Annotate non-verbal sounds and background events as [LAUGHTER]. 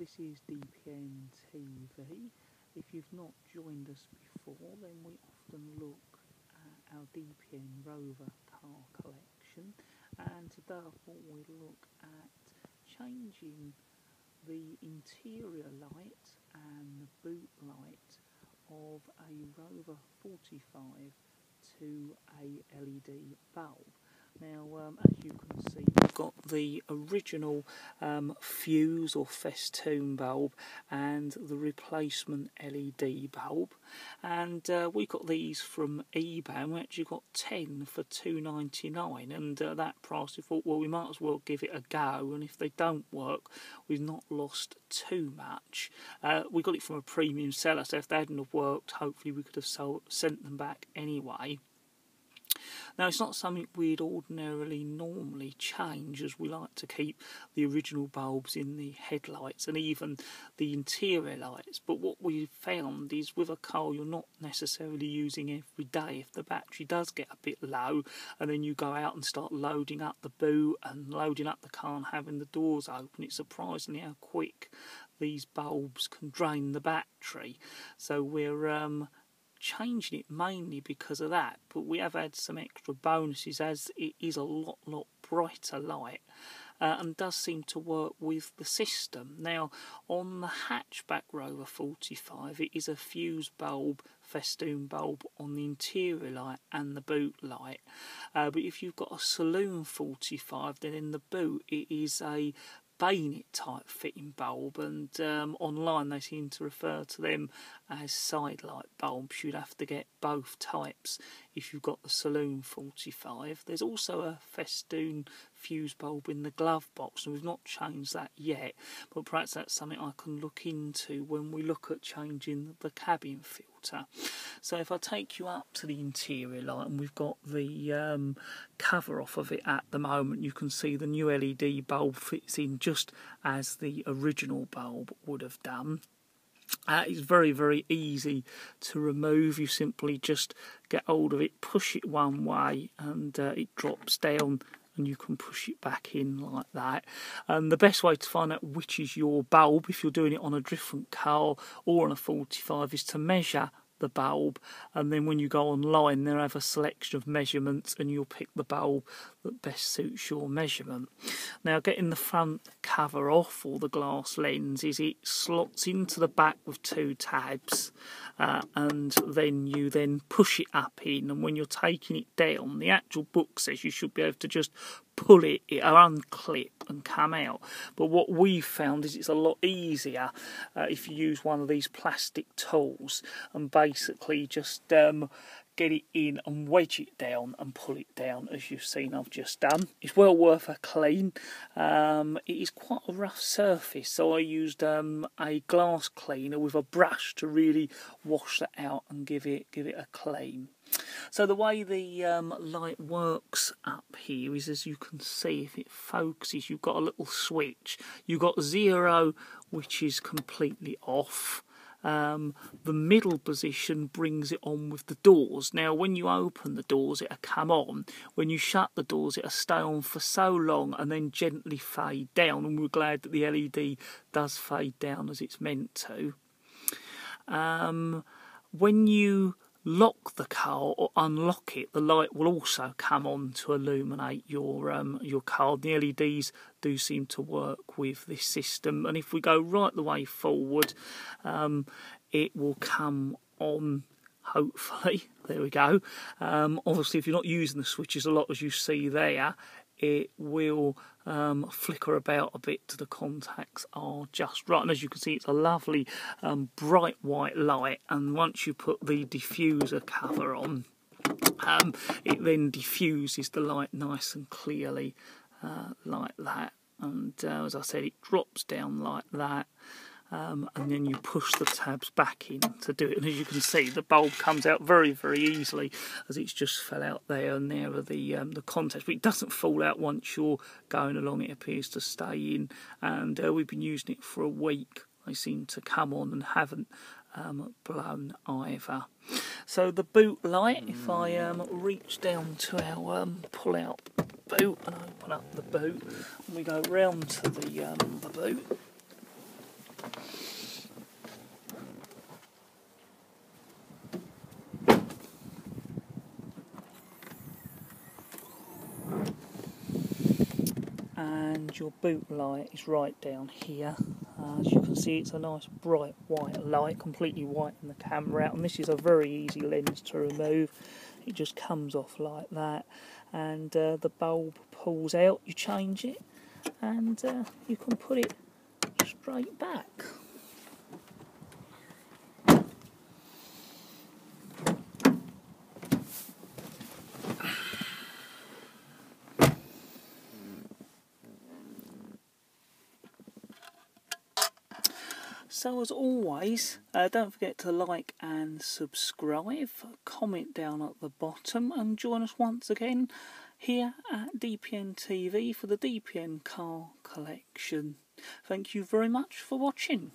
this is DPN TV. If you've not joined us before, then we often look at our DPN Rover car collection, and thought we'd look at changing the interior light and the boot light of a Rover 45 to a LED bulb. Now, um, as you can see, we've got the original um, fuse or festoon bulb and the replacement LED bulb. And uh, we got these from eBay and we actually got 10 for 2.99 and uh, that price we thought, well, we might as well give it a go and if they don't work, we've not lost too much. Uh, we got it from a premium seller, so if they hadn't have worked, hopefully we could have sold, sent them back anyway. Now, it's not something we'd ordinarily normally change, as we like to keep the original bulbs in the headlights and even the interior lights. But what we found is with a car you're not necessarily using every day, if the battery does get a bit low, and then you go out and start loading up the boot and loading up the car and having the doors open, it's surprisingly how quick these bulbs can drain the battery. So we're um, changing it mainly because of that, but we have had some extra bonuses as it is a lot, lot brighter light. Uh, and does seem to work with the system. Now, on the hatchback Rover 45, it is a fuse bulb, festoon bulb on the interior light and the boot light. Uh, but if you've got a saloon 45, then in the boot it is a bayonet type fitting bulb, and um, online they seem to refer to them as side light bulbs. You'd have to get both types if you've got the Saloon 45. There's also a festoon fuse bulb in the glove box, and we've not changed that yet, but perhaps that's something I can look into when we look at changing the cabin filter. So if I take you up to the interior light, and we've got the um, cover off of it at the moment, you can see the new LED bulb fits in just as the original bulb would have done. Uh, it's very, very easy to remove. You simply just get hold of it, push it one way, and uh, it drops down and you can push it back in like that. And the best way to find out which is your bulb, if you're doing it on a different car or on a 45, is to measure the bulb and then when you go online they have a selection of measurements and you'll pick the bulb that best suits your measurement. Now getting the front cover off or the glass lens is it slots into the back with two tabs uh, and then you then push it up in and when you're taking it down the actual book says you should be able to just pull it, it unclip and come out. But what we've found is it's a lot easier uh, if you use one of these plastic tools and basically just um, get it in and wedge it down and pull it down as you've seen I've just done. It's well worth a clean. Um, it is quite a rough surface so I used um, a glass cleaner with a brush to really wash that out and give it give it a clean. So the way the um, light works up here is as you can see if it focuses you've got a little switch. You've got zero which is completely off. Um, the middle position brings it on with the doors. Now, when you open the doors, it'll come on. When you shut the doors, it'll stay on for so long and then gently fade down. And we're glad that the LED does fade down as it's meant to. Um, when you lock the car or unlock it, the light will also come on to illuminate your um, your car. The LEDs do seem to work with this system, and if we go right the way forward, um, it will come on. Hopefully, [LAUGHS] there we go. Um, obviously, if you're not using the switches a lot, as you see there, it will um, flicker about a bit to the contacts are just right. And as you can see, it's a lovely um, bright white light. And once you put the diffuser cover on, um, it then diffuses the light nice and clearly uh, like that. And uh, as I said, it drops down like that um, and then you push the tabs back in to do it. And as you can see, the bulb comes out very, very easily as it's just fell out there and there are the um, the contacts. But it doesn't fall out once you're going along. It appears to stay in, and uh, we've been using it for a week. They seem to come on and haven't um, blown either. So the boot light, if I um, reach down to our um, pull out boot and open up the boot, and we go round to the um, the boot and your boot light is right down here. Uh, as you can see it's a nice bright white light, completely white in the camera out and this is a very easy lens to remove. It just comes off like that and uh, the bulb pulls out, you change it and uh, you can put it straight back. So as always, uh, don't forget to like and subscribe, comment down at the bottom and join us once again here at DPN TV for the DPN car collection. Thank you very much for watching.